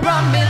brought me